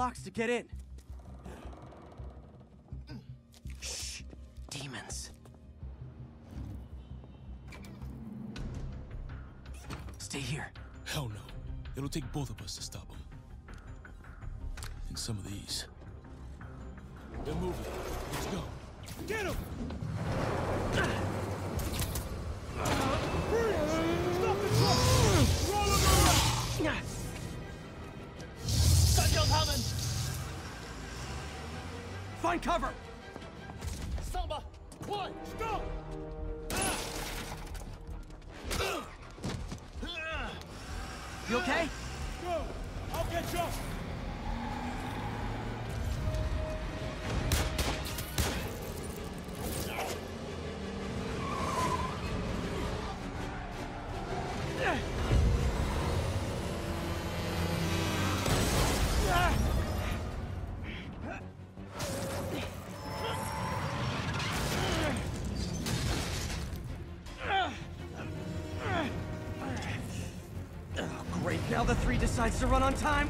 locks to get in. Shh. Demons. Stay here. Hell no. It'll take both of us to stop them. And some of these. They're moving. Let's go. Get him! Find cover! Samba! One! Stop! You okay? Go! I'll get you! Now the three decides to run on time.